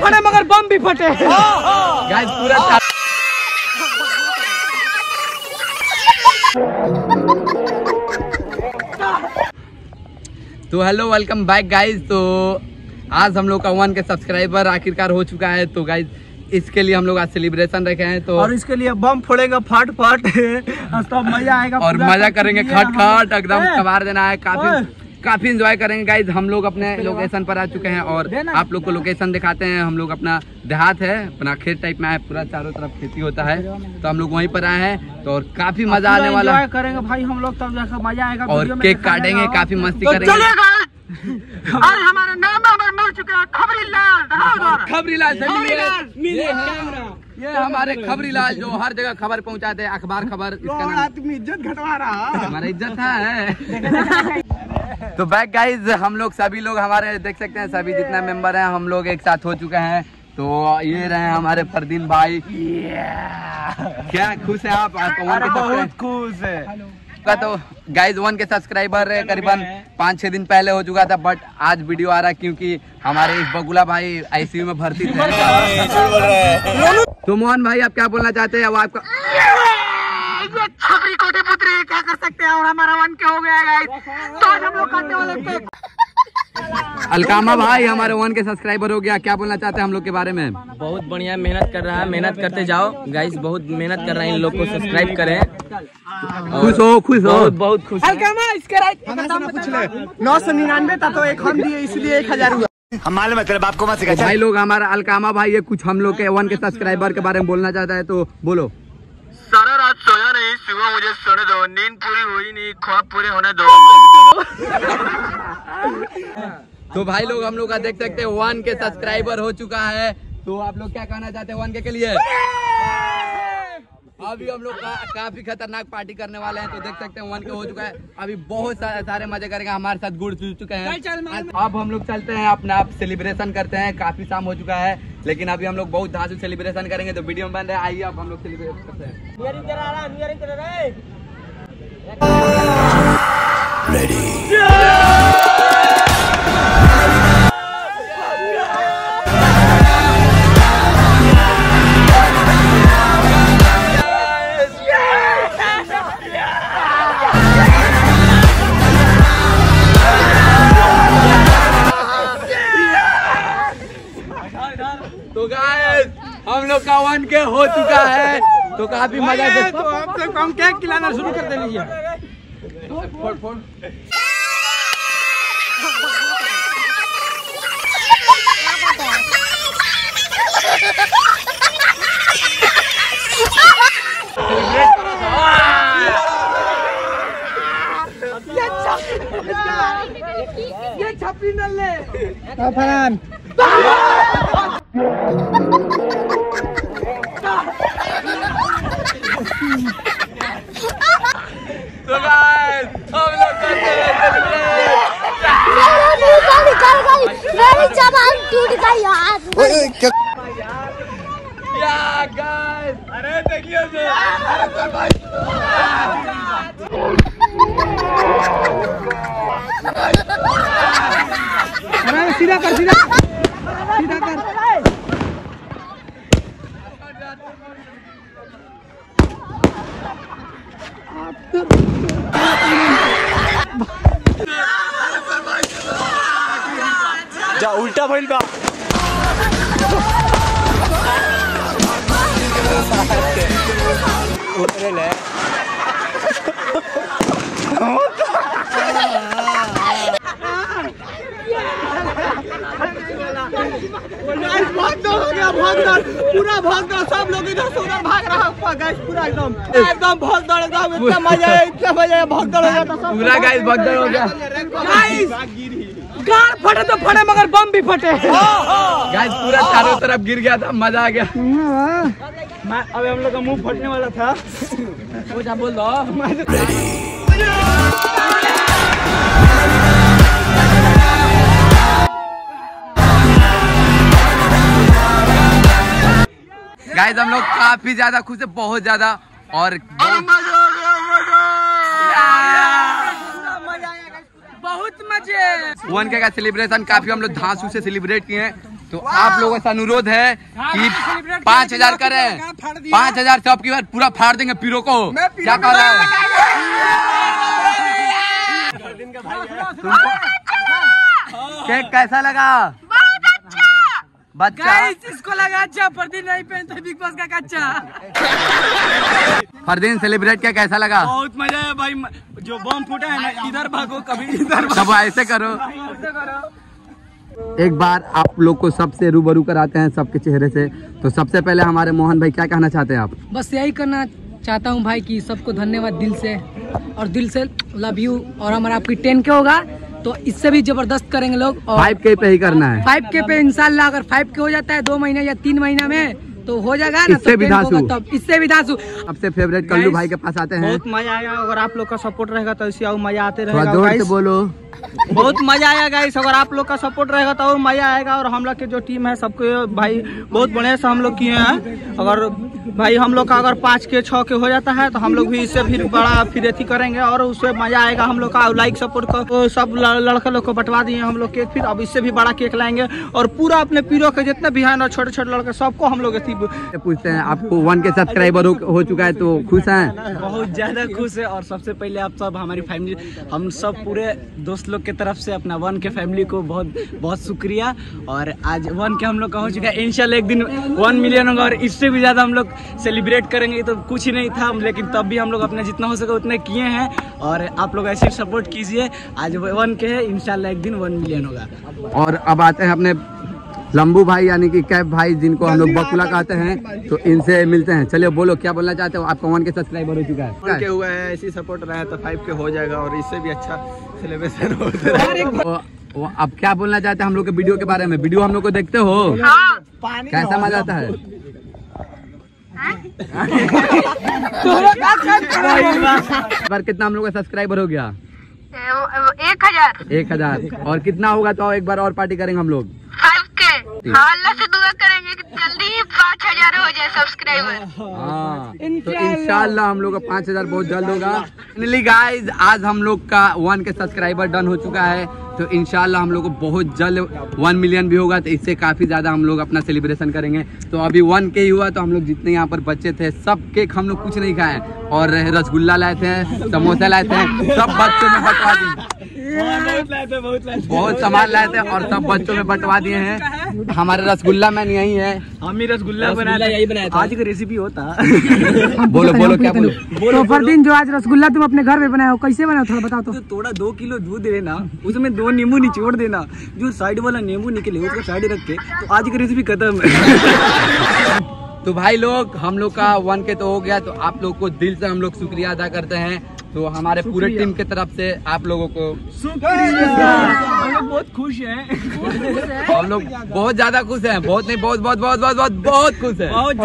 फटे मगर बम भी फटे। गाइस पूरा तो हेलो वेलकम बैक गाइस तो आज हम लोग का वन के सब्सक्राइबर आखिरकार हो चुका है। तो गाइस इसके लिए हम लोग आज सेलिब्रेशन रखे हैं। तो और इसके लिए बम फोड़ेगा फट फट तब मज़ा आएगा और मज़ा करेंगे खट खट एकदम कबार देना है काफ़ी काफ़ी एंजॉय करेंगे। गाइज़ हम लोग अपने लोकेशन पर आ चुके हैं और आप लोग को लोकेशन दिखाते हैं। हम लोग अपना देहात है अपना खेत टाइप में है। पूरा चारों तरफ़ खेती होता है। तो हम लोग वहीं पर आए हैं तो और काफ़ी मज़ा आने वाला है। करेंगे भाई हम लोग तब जाकर मज़ा आएगा और केक काटेंगे काफ़ी मस्ती तो करेंगे। हमारे नाम मिल चुके हैं खबरी लाल खबरी लाल ये हमारे खबरी लाल जो हर जगह खबर पहुंचाते हैं अखबार खबर आदमी इज़्ज़त घटवा रहा। हमारा इज़्ज़त है। तो बैक गाइज़ हम लोग सभी लोग हमारे देख सकते हैं सभी जितना मेंबर हैं हम लोग एक साथ हो चुके हैं। तो ये रहे हमारे फरदीन भाई। क्या खुश है आप? बहुत खुश है। का तो गाइज़ वन के सब्सक्राइबर करीबन पाँच छह दिन पहले हो चुका था बट आज वीडियो आ रहा है क्योंकि हमारे इस बगुला भाई आईसीयू में भर्ती थे। तो मोहन भाई आप क्या बोलना चाहते हैं? अब आपका छपरी कोटे पुत्री क्या कर सकते हैं? और हमारा वन क्या हो गया गाइस तो आज हम लोग काटने वाले केक अलकामा भाई हमारे वन के सब्सक्राइबर हो गया। क्या बोलना चाहते हैं हम लोग के बारे में? बहुत बढ़िया मेहनत कर रहा है। मेहनत करते जाओ। गाइस बहुत मेहनत कर रहे हैं इन लोग को सब्सक्राइब करें। खुश हो खुश हो। बहुत बहुत खुश। अलकामा इसके नौ सौ निन्यानवे था तो एक हम दिए इसलिए एक हज़ार हुआ। हम मालूम है तेरे बाप को मत सिखा भाई लोग हमारा अलकामा भाई ये कुछ हम लोग के वन के सब्सक्राइबर के बारे में बोलना चाहता है तो बोलो। सारा रात सोया नहीं सुबह मुझे सोने दो नींद पूरी हुई नहीं ख्वाब पूरे होने दो। तो भाई लोग हम लोग का देख सकते हैं वन के सब्सक्राइबर हो चुका है। तो आप लोग क्या कहना चाहते हैं वन के, के लिए? अभी हम लोग का, काफ़ी खतरनाक पार्टी करने वाले हैं तो देख सकते हैं वन के हो चुका है। अभी बहुत सारे सारे मज़े करेंगे हमारे साथ गुड़ चुल चुके हैं। अब हम लोग चलते हैं अपना आप सेलिब्रेशन करते हैं काफ़ी शाम हो चुका है लेकिन अभी हम लोग बहुत धासु सेलिब्रेशन करेंगे तो वीडियो में बन रहे हैं आइए अब हम लोग सेलिब्रेट करते हैं। का वन के हो चुका है। तो काफ़ी मज़ा है तो आप लोग को केक खिलाना शुरू कर दे लीजिए ये छपरी नल्ले। फरहान यार या गाइस। अरे देखिए अरे सीधा कर सीधा सीधा कर। जा उल्टा भइल बा गाइस बहुत दौड़ हो गया बहुत दौड़ पूरा भाग दौड़ सब लोग इधर से उधर भाग रहा है गाइस पूरा एकदम एकदम बहुत दौड़ एकदम इतना मज़ा है इतना मज़ा है बहुत दौड़ हो गया था सब। पूरा गाइस भगदड़ हो गया। गाइस गाड़ फटे तो फटे मगर बम भी फटे। गाइस पूरा चारों तरफ़ गिर गया था मज़ा आ गया। मैं अभी हम लोग का मुँह फटने वाला था। वो क्या बोल दो। गाइस हम लोग काफ़ी ज़्यादा खुश है बहुत ज़्यादा। और बहुत मज़े वन के का सेलिब्रेशन काफ़ी हम लोग धांसू से सेलिब्रेट किए हैं। तो आप लोगों से अनुरोध है कि पाँच हज़ार करें। पाँच हज़ार सब की बार पूरा फाड़ देंगे पीरो को। क्या कर रहा है? केक कैसा लगा? बच्चा। इसको लगा अच्छा परदीन नहीं पहनता बिग बॉस का कच्चा। फरदीन सेलिब्रेट किया कैसा लगा? बहुत मज़ा है भाई जो बम फूटा है ना इधर भागो कभी इधर सब ऐसे करो। एक बार आप लोग को सबसे रूबरू कराते हैं सबके चेहरे से। तो सबसे पहले हमारे मोहन भाई क्या कहना चाहते हैं आप? बस यही करना चाहता हूँ भाई कि सबको धन्यवाद दिल से। और दिल से लव यू। और हमारा आपकी टेन के होगा। तो इससे भी ज़बरदस्त करेंगे लोग और फाइव के पे ही करना है। फाइव के पे इंशाल्लाह अगर फाइव के हो जाता है दो महीने या तीन महीना में तो हो जाएगा ना इससे भी 10 होगा तब इससे भी धांसू। सबसे फेवरेट कल्लू भाई के पास आते हैं। बहुत मज़ा आएगा अगर आप लोग का सपोर्ट रहेगा तो इसी और मज़ा आते रहेगा ज़ोर से बोलो। बहुत मज़ा आएगा गाइस अगर आप लोग का सपोर्ट रहेगा तो और मज़ा आएगा और हम लोग के जो टीम है सबको भाई बहुत बढ़िया से हम लोग किए हैं। अगर भाई हम लोग का अगर पाँच के छः के हो जाता है तो हम लोग भी इससे फिर बड़ा फिर अथी करेंगे और उससे मज़ा आएगा हम लोग का। लाइक सपोर्ट को तो सब लड़के लोग को बंटवा दिए हम लोग केक फिर अब इससे भी बड़ा केक लाएँगे और पूरा अपने पीरो के जितने भी हैं ना छोटे छोटे लड़के सबको हम लोग अथी पूछते हैं आपको वन के सब्सक्राइबर हो, चुका है तो खुश हैं? बहुत ज़्यादा खुश है और सबसे पहले आप सब हमारी फैमिली हम सब पूरे दोस्त लोग के तरफ़ से अपना वन के फैमिली को बहुत बहुत शुक्रिया। और आज वन के हम लोग का हो चुका है इंशाल्लाह एक दिन वन मिलियन होगा और इससे भी ज़्यादा हम लोग सेलिब्रेट करेंगे। तो कुछ ही नहीं था लेकिन तब भी हम लोग अपने जितना हो सके उतने किए हैं। और आप लोग ऐसे सपोर्ट कीजिए। आज वन के है इंशाल्लाह एक दिन वन मिलियन होगा। और अब आते हैं अपने लंबू भाई यानी कि कैब भाई जिनको हम लोग बकुला कहते हैं तो इनसे मिलते हैं। चलिए बोलो क्या बोलना चाहते हो? आपका वन के सब्सक्राइबर हो चुका है। के हुआ है ऐसी सपोर्ट रहा है तो फाइव के हो जाएगा और इससे भी अच्छा सेलिब्रेशन होता वो अब क्या बोलना चाहते हैं हम लोग के वीडियो के बारे में? वीडियो हम लोग को देखते हो? कैसा मज़ा आता है? इस बार कितना हम लोग का सब्सक्राइबर हो गया? एक हज़ार। एक हज़ार। और कितना होगा तो एक बार और पार्टी करेंगे हम लोग। हाँ अल्लाह से दुआ करेंगे कि जल्दी ही पाँच हज़ार हो जाए सब्सक्राइबर हाँ। तो इंशाल्लाह हम लोग का पाँच हज़ार बहुत जल्द होगा। फाइनली गाइस आज हम लोग का वन के सब्सक्राइबर डन हो चुका है। तो इंशाल्लाह हम लोग को बहुत जल्द वन मिलियन भी होगा तो इससे काफ़ी ज़्यादा हम लोग अपना सेलिब्रेशन करेंगे। तो अभी वन के ही हुआ तो हम लोग जितने यहाँ पर बच्चे थे सब केक हम लोग कुछ नहीं खाए और रसगुल्ला लाए थे समोसा लाए थे सब बच्चों बंटवा दिए बहुत सामान लाए थे और सब बच्चों में बंटवा दिए हैं। हमारे रसगुल्ला मैन यही है। हम ही रसगुल्ला बनाया यही बनाया था। आज का रेसिपी होता। बोलो बोलो क्या बोलो? तो फरदीन जो आज रसगुल्ला तुम अपने घर में बनाए हो कैसे बनाए हो थोड़ा बताओ तो। थोड़ा दो किलो दूध लेना उसमें दो नींबू निचोड़ देना। जो साइड वाला नींबू निकले उसको साइड रख के तो आज की रेसिपी खत्म। है तो भाई लोग हम लोग का वन के तो हो गया तो आप लोग को दिल से हम लोग शुक्रिया अदा करते हैं। तो हमारे पूरे टीम के तरफ़ से आप लोगों को हम लोग बहुत खुश हैं। हम लोग बहुत ज़्यादा खुश हैं बहुत नहीं बहुत बहुत बहुत बहुत बहुत बहुत खुश हैं। बहुत